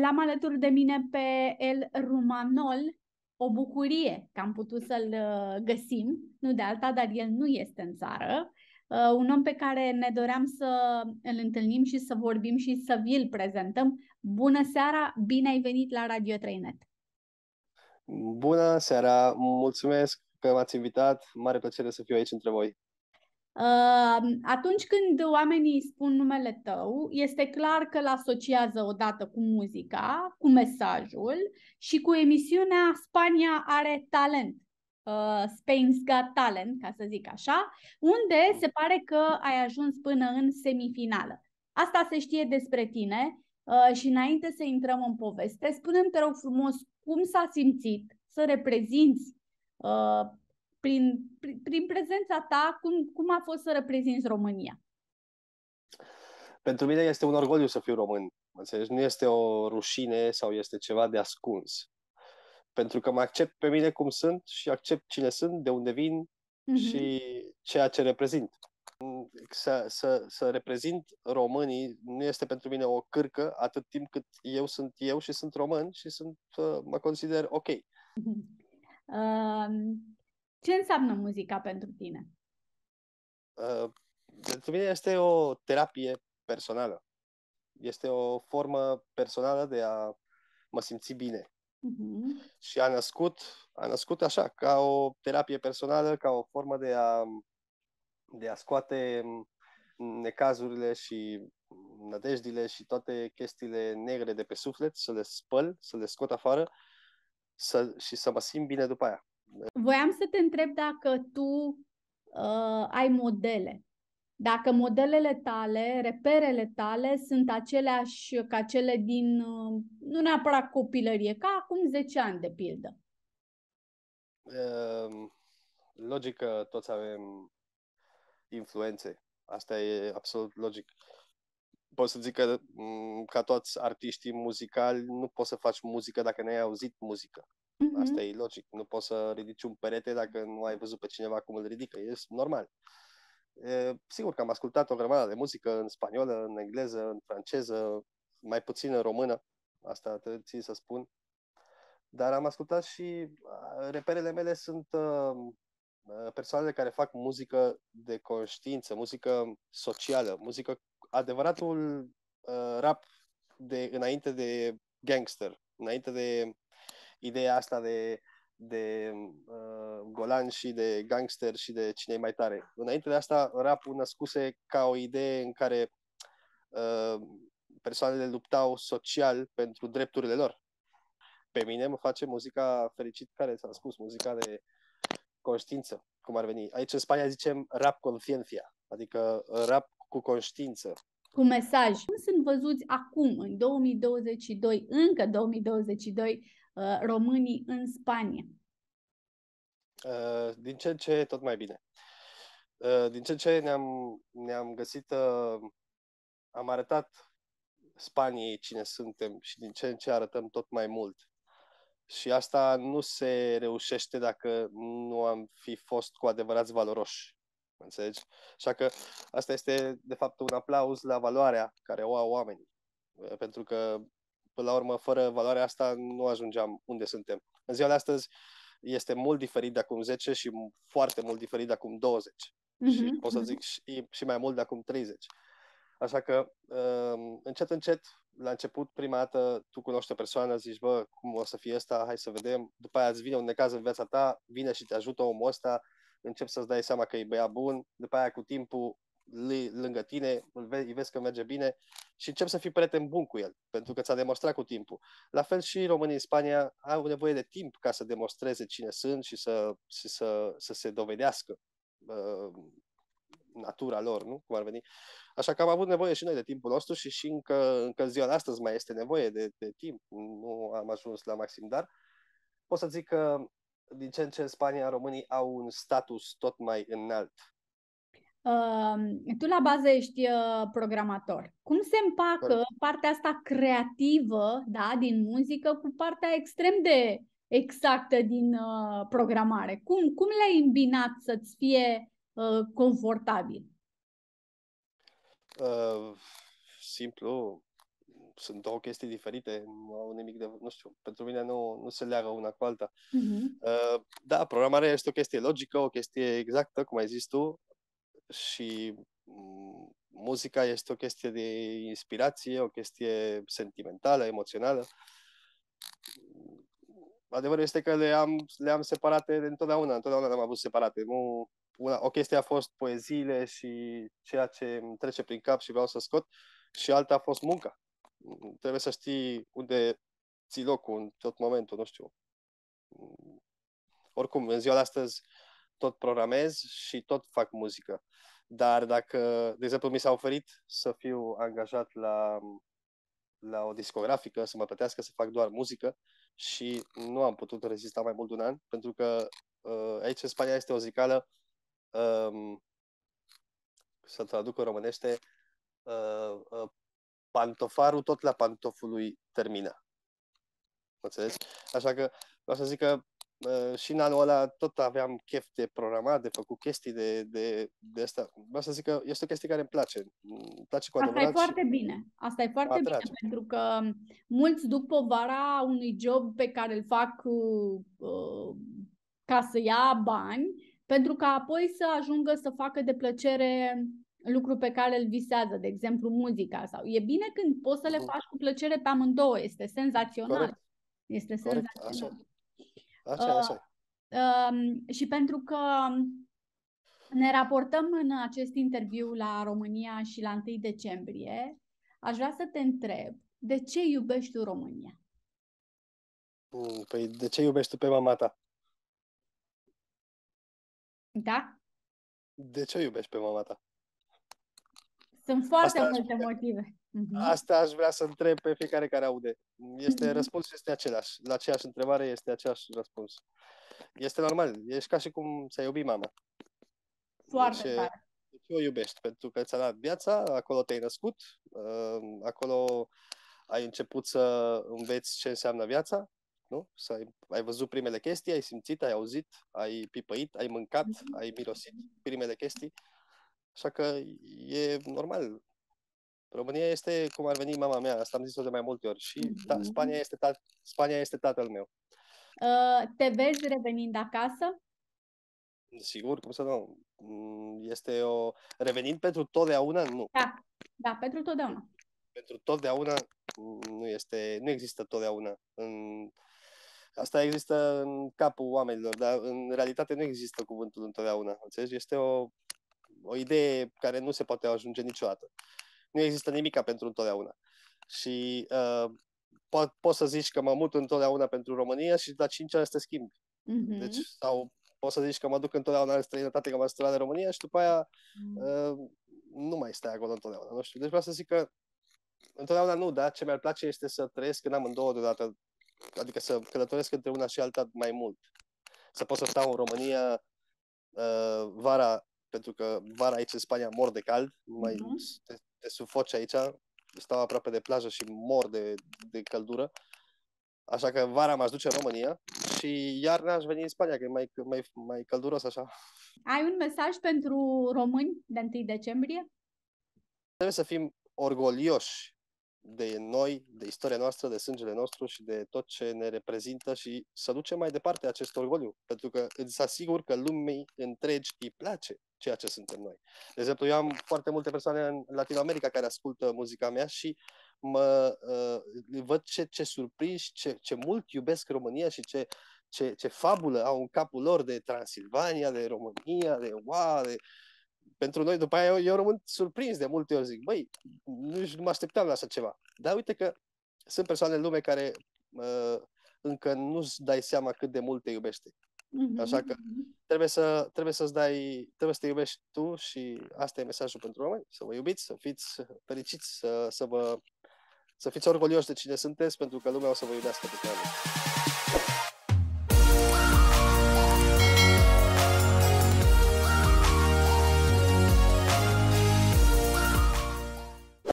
l-am alături de mine pe El Rumanol, o bucurie că am putut să-l uh, găsim, nu de alta, dar el nu este în țară. Uh, un om pe care ne doream să îl întâlnim și să vorbim și să vi-l prezentăm. Bună seara, bine ai venit la Radio 3net! Bună seara, mulțumesc că m-ați invitat, mare plăcere să fiu aici între voi. Atunci când oamenii spun numele tău, este clar că îl asociază odată cu muzica, cu mesajul și cu emisiunea Spania are talent. Uh, Spain's Got Talent, ca să zic așa, unde se pare că ai ajuns până în semifinală. Asta se știe despre tine uh, și înainte să intrăm în poveste, spune-mi, te rog frumos, cum s-a simțit să reprezinți uh, prin, prin, prin prezența ta, cum, cum a fost să reprezinți România? Pentru mine este un orgoliu să fiu român. Înțelegi? Nu este o rușine sau este ceva de ascuns. Pentru că mă accept pe mine cum sunt și accept cine sunt, de unde vin uh-huh. și ceea ce reprezint. Să, să, să reprezint românii nu este pentru mine o cârcă atât timp cât eu sunt eu și sunt român și sunt, uh, mă consider ok. Uh, ce înseamnă muzica pentru tine? Uh, pentru mine este o terapie personală. Este o formă personală de a mă simți bine. Uh-huh. Și a născut, a născut așa, ca o terapie personală, ca o formă de a, de a scoate necazurile și nădejdile și toate chestiile negre de pe suflet, să le spăl, să le scot afară să, și să mă simt bine după aia. Voiam să te întreb dacă tu uh, ai modele. Dacă modelele tale, reperele tale sunt aceleași ca cele din, uh, nu neapărat copilărie, ca acum 10 ani, de pildă. Uh, logic că toți avem influențe. Asta e absolut logic. Pot să zic că, mm, ca toți artiștii muzicali, nu poți să faci muzică dacă n-ai auzit muzică. Mm-hmm. Asta e logic. Nu poți să ridici un perete dacă nu ai văzut pe cineva cum îl ridică. E normal. E, sigur că am ascultat o grămadă de muzică în spaniolă, în engleză, în franceză, mai puțin în română. Asta trebuie să spun. Dar am ascultat și reperele mele sunt uh, persoanele care fac muzică de conștiință, muzică socială, muzică adevăratul uh, rap de înainte de gangster, înainte de ideea asta de, de uh, golan și de gangster și de cine e mai tare. Înainte de asta, rapul născuse ca o idee în care uh, persoanele luptau social pentru drepturile lor. Pe mine mă face muzica fericit care s-a spus, muzica de conștiință, cum ar veni. Aici în Spania zicem rap conciencia, adică rap cu conștiință. Cu mesaj. Cum sunt văzuți acum, în 2022, încă 2022, Uh, românii în Spania? Uh, din ce în ce tot mai bine. Uh, din ce în ce ne-am, ne-am găsit, am arătat Spaniei cine suntem și din ce în ce arătăm tot mai mult. Și asta nu se reușește dacă nu am fi fost cu adevărat valoroși. Înțelegi? Așa că asta este, de fapt, un aplauz la valoarea care o au oamenii. Pentru că până la urmă, fără valoarea asta, nu ajungeam unde suntem. În ziua de astăzi este mult diferit de acum 10 și foarte mult diferit de acum 20. Mm-hmm. Și pot să zic și, și mai mult de acum 30. Așa că, um, încet, încet, la început, prima dată, tu cunoști o persoană, zici, bă, cum o să fie asta, hai să vedem. După aia îți vine un necaz în viața ta, vine și te ajută omul ăsta, începi să-ți dai seama că e băiat bun, după aia cu timpul lângă tine, îl vezi, îi vezi că merge bine și începi să fii prieten bun cu el, pentru că ți-a demonstrat cu timpul. La fel și românii în Spania au nevoie de timp ca să demonstreze cine sunt și să, și să, să se dovedească uh, natura lor, nu? Cum ar veni. Așa că am avut nevoie și noi de timpul nostru și și încă, încă în ziua de astăzi mai este nevoie de, de timp. Nu am ajuns la maxim, dar pot să zic că din ce în ce în Spania românii au un status tot mai înalt tu la bază ești uh, programator. Cum se împacă partea asta creativă da, din muzică cu partea extrem de exactă din uh, programare? Cum, cum le-ai îmbinat să-ți fie uh, confortabil? Uh, simplu. Sunt două chestii diferite, nu au nimic de, nu știu, pentru mine nu, nu se leagă una cu alta. Uh-huh. Uh, da, programarea este o chestie logică, o chestie exactă, cum ai zis tu, și mm, muzica este o chestie de inspirație, o chestie sentimentală, emoțională. Adevărul este că le-am, le-am separate de întotdeauna, întotdeauna le-am avut separate. Nu, una, o chestie a fost poeziile și ceea ce îmi trece prin cap și vreau să scot și alta a fost munca. Trebuie să știi unde ții locul în tot momentul, nu știu. Oricum, în ziua de astăzi tot programez și tot fac muzică. Dar dacă, de exemplu, mi s-a oferit să fiu angajat la, la o discografică, să mă plătească să fac doar muzică și nu am putut rezista mai mult de un an, pentru că uh, aici în Spania este o zicală, um, să traduc în românește, uh, uh, pantofarul tot la pantofului termină. Înțelegi? Așa că vreau să zic că uh, și în anul ăla tot aveam chef de programat, de făcut chestii de, de, de asta. Vreau să zic că este o chestie care îmi place. Îmi place cu Asta e foarte și... bine. Asta e foarte bine, pentru că mulți duc povara unui job pe care îl fac uh, uh, ca să ia bani, pentru că apoi să ajungă să facă de plăcere lucru pe care îl visează, de exemplu muzica. sau E bine când poți să le faci cu plăcere pe amândouă, este senzațional. Corect. Este Corect. senzațional. Așa. Așa, așa. Uh, uh, și pentru că ne raportăm în acest interviu la România și la 1 decembrie, aș vrea să te întreb, de ce iubești tu România? Mm, păi de ce iubești tu pe mama ta? Da? De ce iubești pe mama ta? Sunt foarte asta multe aș, motive. Mhm. Asta aș vrea să întreb pe fiecare care aude. Este uh-huh. răspunsul este același. La aceeași întrebare este același răspuns. Este normal. Ești ca și cum ți-ai iubi mama. Foarte deci, tare. Deci o iubești pentru că ți-a dat viața, acolo te-ai născut, uh, acolo ai început să înveți ce înseamnă viața, nu? Să ai, ai văzut primele chestii, ai simțit, ai auzit, ai pipăit, ai mâncat, uh-huh. ai mirosit primele chestii. Așa că e normal. România este cum ar veni mama mea, asta am zis-o de mai multe ori. Și mm-hmm. da, Spania, este ta- Spania este tatăl meu. Uh, te vezi revenind acasă? Sigur, cum să nu. Mm, este o... Revenind pentru totdeauna? Nu. Da, da, pentru totdeauna. Pentru totdeauna nu este, nu există totdeauna. În... Asta există în capul oamenilor, dar în realitate nu există cuvântul întotdeauna. Înțelegi? Este o o idee care nu se poate ajunge niciodată. Nu există nimica pentru întotdeauna. Și uh, po- poți să zici că mă mut întotdeauna pentru România și la 5 ani să te schimbi. Mm-hmm. Deci, sau poți să zici că mă duc întotdeauna în străinătate, că m-am studiat în România și după aia mm-hmm. uh, nu mai stai acolo întotdeauna. Nu știu. Deci vreau să zic că întotdeauna nu, dar ce mi-ar place este să trăiesc în amândouă deodată, adică să călătoresc între una și alta mai mult. Să pot să stau în România uh, vara pentru că vara aici în Spania mor de cald, nu mai uh-huh. te, te sufoci aici, stau aproape de plajă și mor de, de căldură. Așa că vara m-aș duce în România și iarna aș veni în Spania, că e mai, mai, mai călduros așa. Ai un mesaj pentru români de 1 decembrie? Trebuie să fim orgolioși de noi, de istoria noastră, de sângele nostru și de tot ce ne reprezintă și să ducem mai departe acest orgoliu. Pentru că îți asigur că lumii întregi îi place ceea ce suntem noi. De exemplu, eu am foarte multe persoane în Latinoamerica care ascultă muzica mea și mă uh, văd ce, ce surprinși, ce, ce mult iubesc România și ce, ce, ce fabulă au în capul lor de Transilvania, de România, de wow, de... pentru noi, după aia eu, eu rămân surprins de multe ori, zic, băi, nu, nu mă așteptam la așa ceva. Dar uite că sunt persoane în lume care uh, încă nu-ți dai seama cât de mult te iubește. Mm-hmm. Așa că trebuie, să, trebuie să-ți dai, trebuie să te iubești tu și asta e mesajul pentru români, să vă iubiți, să fiți fericiți, să, să, vă, să fiți orgolioși de cine sunteți, pentru că lumea o să vă iubească pe care.